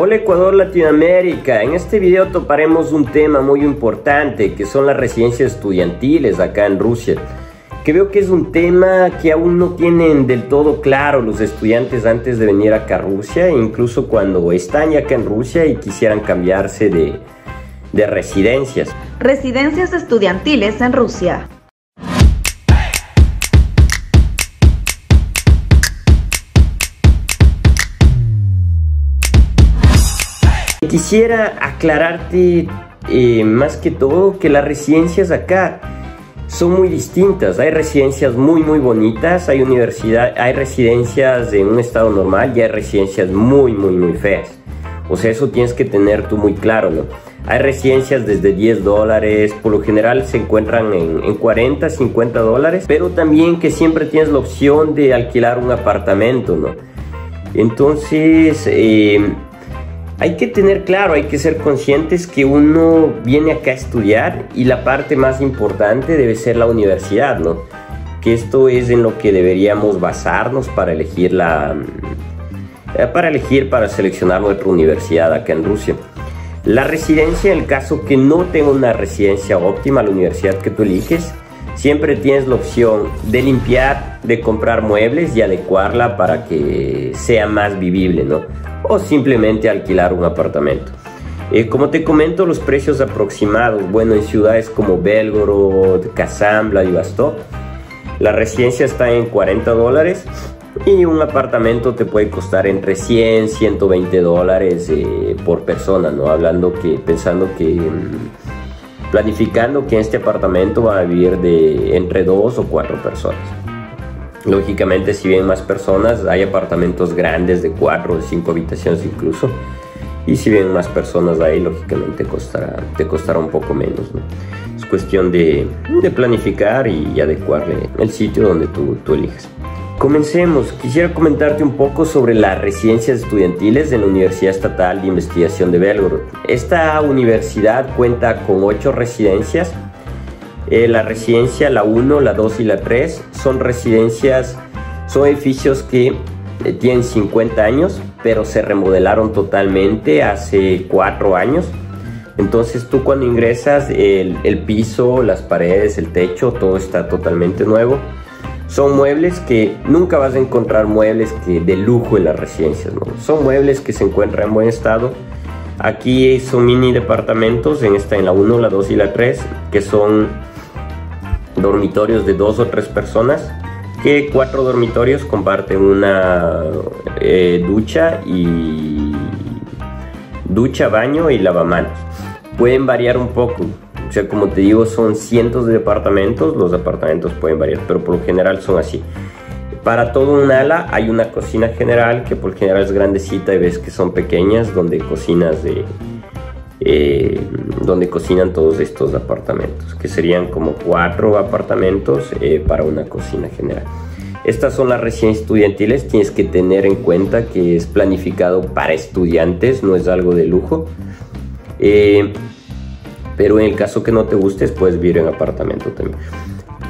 Hola Ecuador Latinoamérica, en este video toparemos un tema muy importante que son las residencias estudiantiles acá en Rusia que veo que es un tema que aún no tienen del todo claro los estudiantes antes de venir acá a Rusia, incluso cuando están ya acá en Rusia y quisieran cambiarse de, de residencias. Residencias estudiantiles en Rusia. Quisiera aclararte eh, más que todo que las residencias acá son muy distintas. Hay residencias muy muy bonitas, hay universidad, hay residencias en un estado normal y hay residencias muy muy muy feas. O sea, eso tienes que tener tú muy claro, ¿no? Hay residencias desde 10 dólares, por lo general se encuentran en, en 40, 50 dólares, pero también que siempre tienes la opción de alquilar un apartamento, ¿no? Entonces, eh, hay que tener claro, hay que ser conscientes que uno viene acá a estudiar y la parte más importante debe ser la universidad, ¿no? Que esto es en lo que deberíamos basarnos para elegir la eh, para elegir para seleccionar nuestra universidad acá en Rusia. La residencia, en el caso que no tenga una residencia óptima, la universidad que tú eliges, siempre tienes la opción de limpiar, de comprar muebles y adecuarla para que sea más vivible, ¿no? o simplemente alquilar un apartamento. Eh, como te comento, los precios aproximados, bueno, en ciudades como Belgorod, Kazambla y Bastok, la residencia está en 40 dólares y un apartamento te puede costar entre 100 120 dólares eh, por persona, ¿no? Hablando que, pensando que, mm, planificando que este apartamento va a vivir de entre dos o cuatro personas. Lógicamente, si vienen más personas, hay apartamentos grandes de cuatro o cinco habitaciones incluso. Y si vienen más personas ahí, lógicamente costará, te costará un poco menos. Es cuestión de, de, planificar y adecuarle el sitio donde tú, tú elijas. Comencemos. Quisiera comentarte un poco sobre las residencias estudiantiles de la Universidad Estatal de Investigación de Belgorod. Esta universidad cuenta con ocho residencias eh, la residencia, la 1, la 2 y la 3 son residencias, son edificios que eh, tienen 50 años, pero se remodelaron totalmente hace 4 años. Entonces tú cuando ingresas, el, piso, las paredes, el techo, todo está totalmente nuevo. Son muebles que nunca vas a encontrar muebles que de lujo en las residencias, ¿no? Son muebles que se encuentran en buen estado. Aquí son mini departamentos, en esta en la 1, la 2 y la 3, que son dormitorios de dos o tres personas que cuatro dormitorios comparten una eh, ducha y ducha, baño y lavamanos. Pueden variar un poco, o sea, como te digo, son cientos de departamentos, los departamentos pueden variar, pero por lo general son así. Para todo un ala hay una cocina general que por general es grandecita y ves que son pequeñas, donde cocinas de eh, donde cocinan todos estos apartamentos, que serían como cuatro apartamentos eh, para una cocina general. Estas son las residencias estudiantiles, tienes que tener en cuenta que es planificado para estudiantes, no es algo de lujo. Eh, pero en el caso que no te gustes, puedes vivir en apartamento también.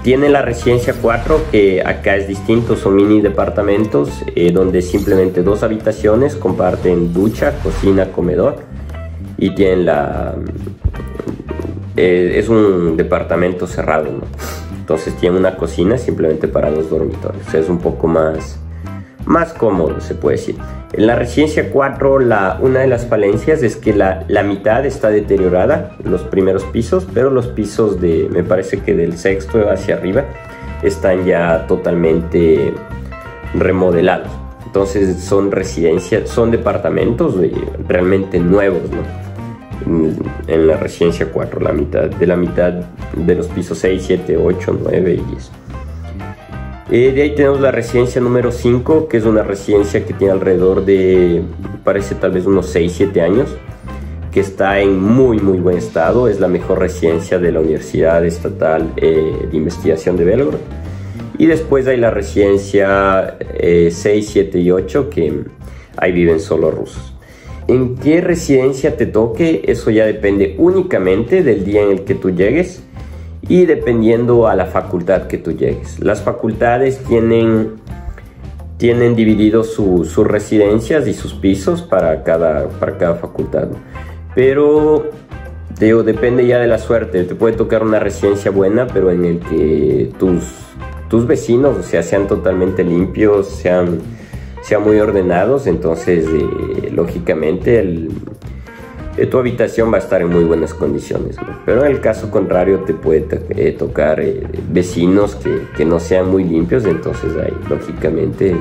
Tiene la residencia 4, que acá es distinto, son mini departamentos, donde simplemente dos habitaciones comparten ducha, cocina, comedor y tienen la... Eh, es un departamento cerrado, ¿no? Entonces tiene una cocina simplemente para dos dormitorios. es un poco más, más cómodo, se puede decir. En la residencia 4, la, una de las falencias es que la, mitad está deteriorada, los primeros pisos, pero los pisos de, me parece que del sexto hacia arriba, están ya totalmente remodelados. Entonces son residencias, son departamentos realmente nuevos, ¿no? en la residencia 4, la de la mitad de los pisos 6, 7, 8, 9 y 10. Eh, de ahí tenemos la residencia número 5, que es una residencia que tiene alrededor de, parece tal vez unos 6, 7 años, que está en muy, muy buen estado. Es la mejor residencia de la Universidad Estatal eh, de Investigación de Belgrado. Y después hay la residencia 6, eh, 7 y 8, que ahí viven solo rusos. En qué residencia te toque, eso ya depende únicamente del día en el que tú llegues y dependiendo a la facultad que tú llegues. Las facultades tienen tienen divididos sus residencias y sus pisos para cada, para cada facultad. Pero digo, depende ya de la suerte. Te puede tocar una residencia buena, pero en el que tus, tus vecinos, o sea, sean totalmente limpios, sean, sean muy ordenados. Entonces, eh, lógicamente, el, tu habitación va a estar en muy buenas condiciones. Pero en el caso contrario, te puede eh, tocar vecinos que, no sean muy limpios. Entonces, ahí, lógicamente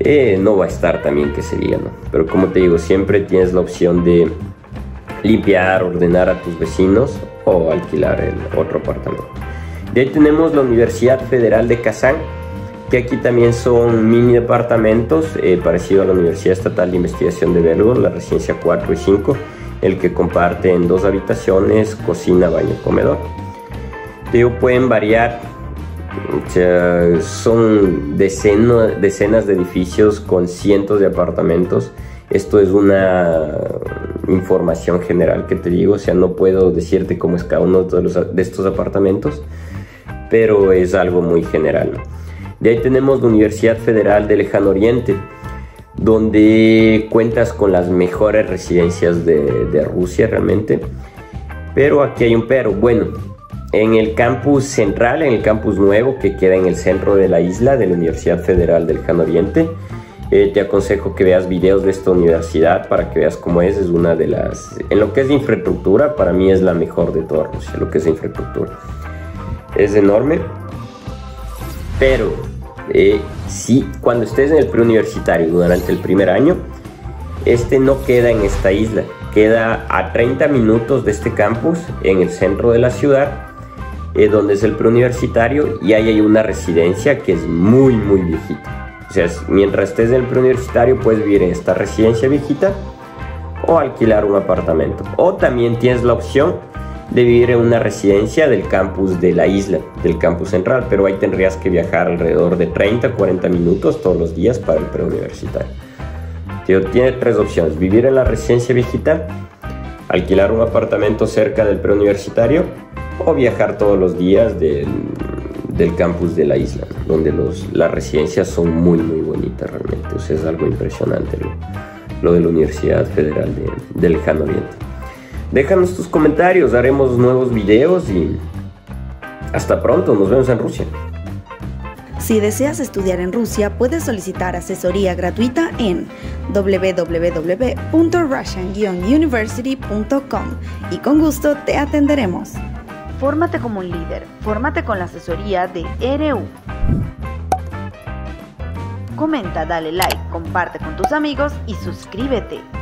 eh, no va a estar también que sería, ¿no? Pero como te digo, siempre tienes la opción de limpiar, ordenar a tus vecinos o alquilar el otro apartamento. De ahí tenemos la Universidad Federal de Kazán, que aquí también son mini departamentos, eh, parecido a la Universidad Estatal de Investigación de Belgrado, la residencia 4 y 5, el que comparten dos habitaciones, cocina, baño, comedor. Pueden variar son decenas de edificios con cientos de apartamentos. Esto es una información general que te digo, o sea, no puedo decirte cómo es cada uno de, estos apartamentos, pero es algo muy general. De ahí tenemos la Universidad Federal del Lejano Oriente, donde cuentas con las mejores residencias de, de Rusia realmente. Pero aquí hay un pero. Bueno, en el campus central, en el campus nuevo que queda en el centro de la isla de la Universidad Federal del Jan Oriente. Eh, te aconsejo que veas videos de esta universidad para que veas cómo es. Es una de las. En lo que es infraestructura, para mí es la mejor de toda Rusia, lo que es infraestructura. Es enorme. Pero, eh, sí, cuando estés en el preuniversitario durante el primer año, este no queda en esta isla. Queda a 30 minutos de este campus en el centro de la ciudad eh, donde es el preuniversitario y ahí hay una residencia que es muy, muy viejita. O sea, mientras estés en el preuniversitario puedes vivir en esta residencia viejita o alquilar un apartamento. O también tienes la opción de vivir en una residencia del campus de la isla, del campus central, pero ahí tendrías que viajar alrededor de 30, 40 minutos todos los días para el preuniversitario. Tiene tres opciones, vivir en la residencia viejita, alquilar un apartamento cerca del preuniversitario o viajar todos los días del, campus de la isla, donde los, las residencias son muy, muy bonitas realmente. O sea, es algo impresionante lo, de la Universidad Federal del Lejano Oriente. Déjanos tus comentarios, haremos nuevos videos y hasta pronto, nos vemos en Rusia. Si deseas estudiar en Rusia, puedes solicitar asesoría gratuita en www.russian-university.com y con gusto te atenderemos. Fórmate como un líder, fórmate con la asesoría de RU. Comenta, dale like, comparte con tus amigos y suscríbete.